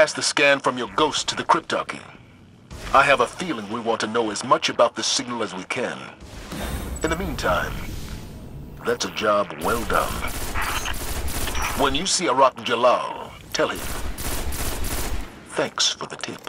Pass the scan from your ghost to the cryptarchy. I have a feeling we want to know as much about this signal as we can. In the meantime, that's a job well done. When you see Arach Jalaal, tell him. Thanks for the tip.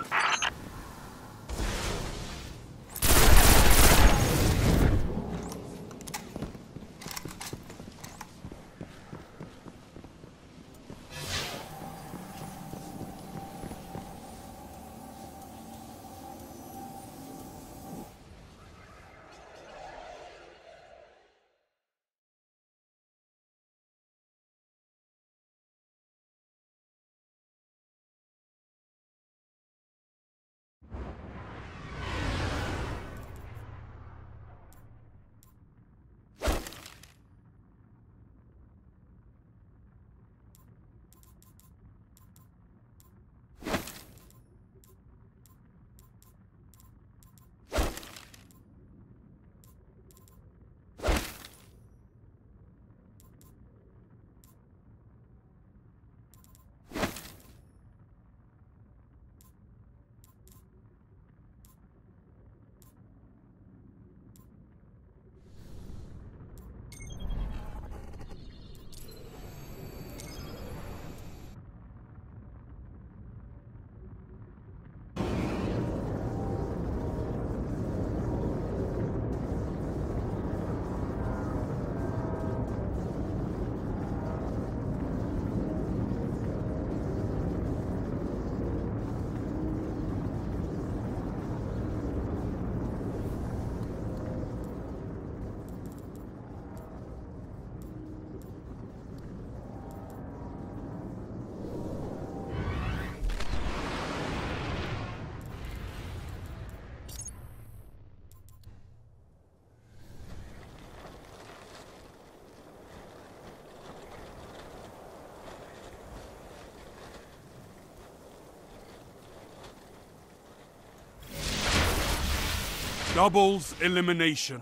Doubles elimination.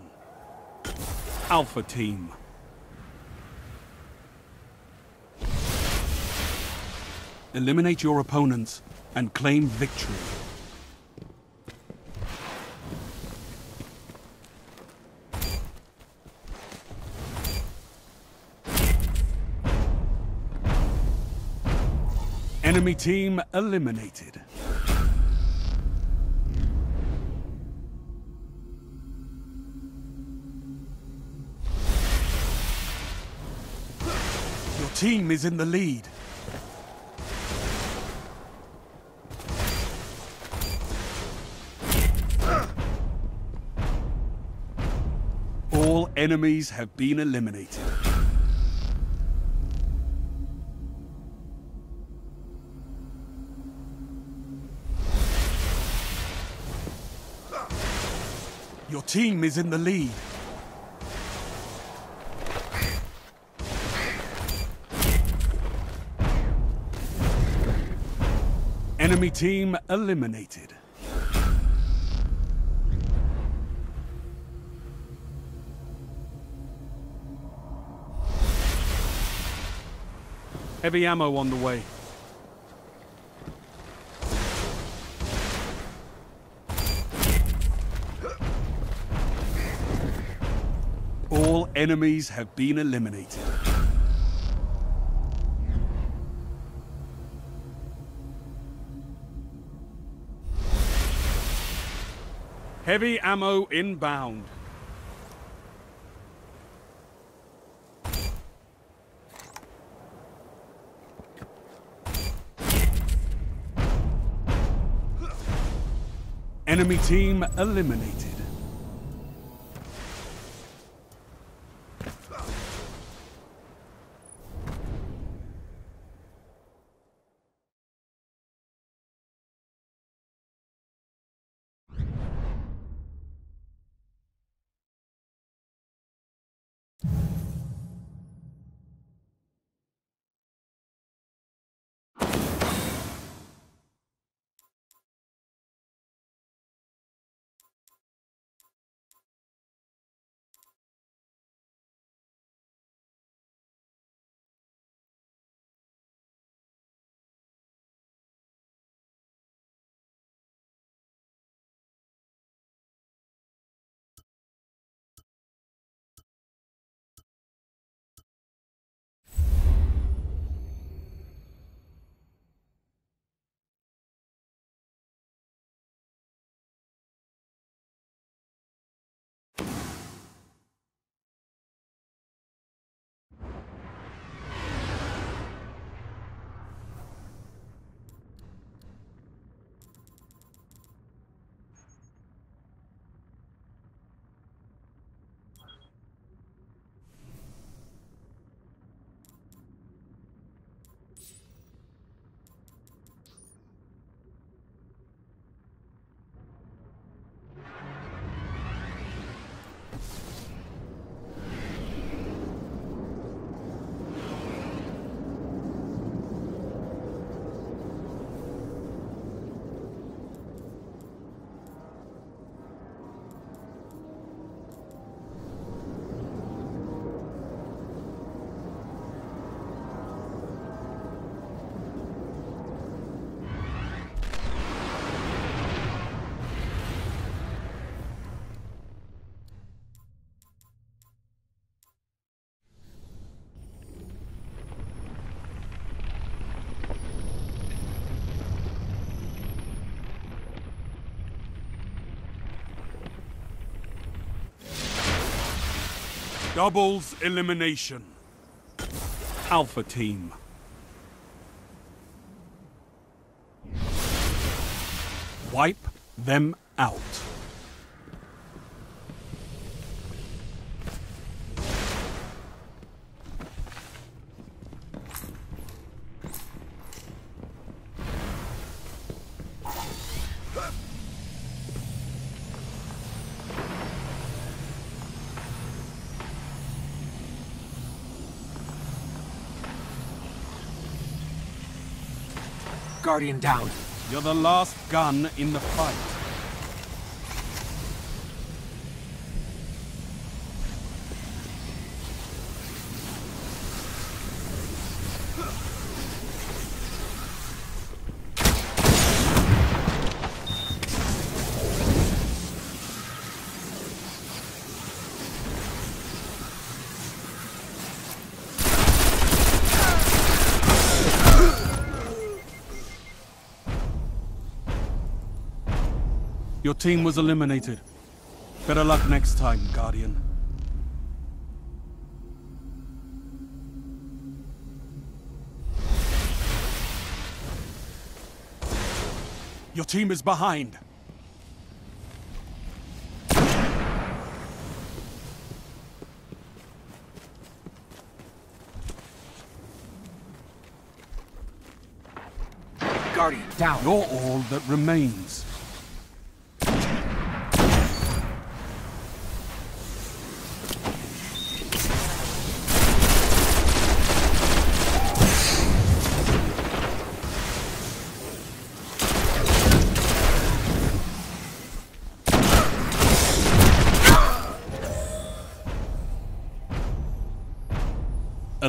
Alpha Team. Eliminate your opponents and claim victory. Enemy team eliminated. Team is in the lead. All enemies have been eliminated. Your team is in the lead. Enemy team eliminated. Heavy ammo on the way. All enemies have been eliminated. Heavy ammo inbound. Enemy team eliminated. Doubles elimination. Alpha Team. Wipe them out. Guardian down. You're the last gun in the fight. Your team was eliminated. Better luck next time, Guardian. Your team is behind. Guardian down. You're all that remains.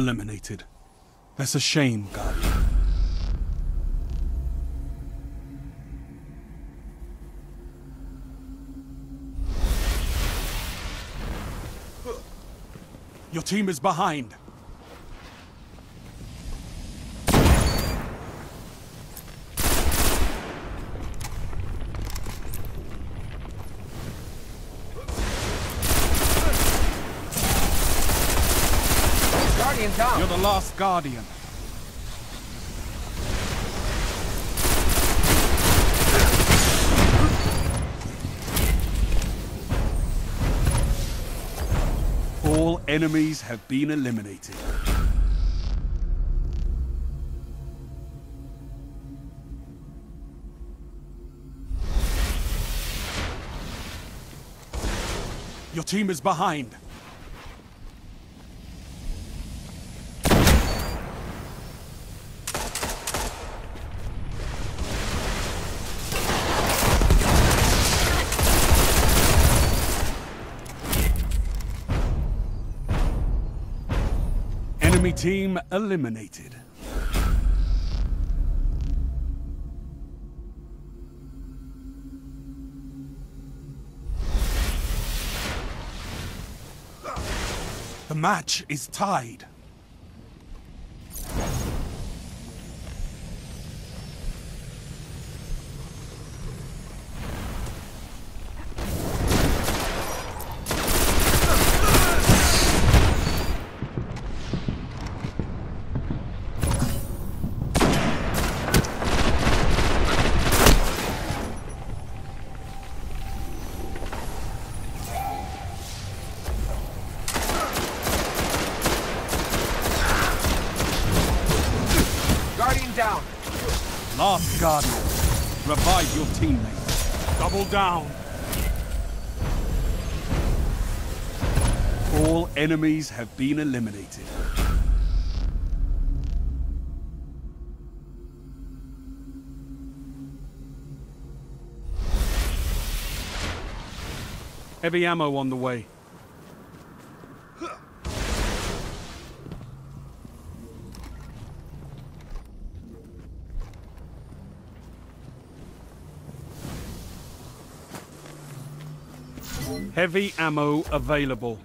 Eliminated. That's a shame, Guardian. Your team is behind. Down. You're the last Guardian. All enemies have been eliminated. Your team is behind. Enemy team eliminated. The match is tied. Double down. All enemies have been eliminated. Heavy ammo on the way. Heavy ammo available.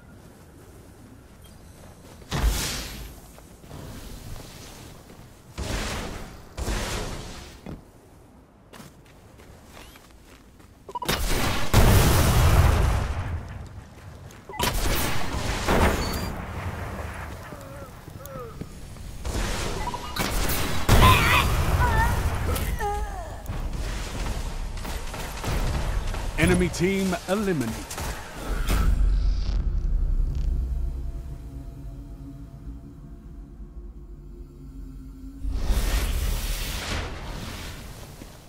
Enemy team eliminated.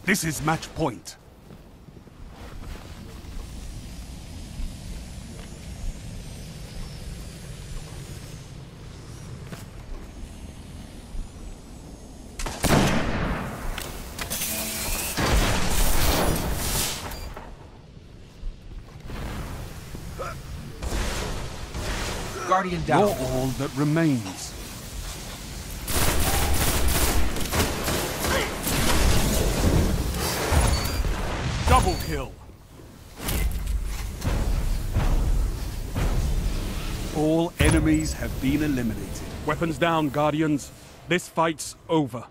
This is match point. Guardian down. You're all that remains. Enemies have been eliminated. Weapons down, Guardians. This fight's over.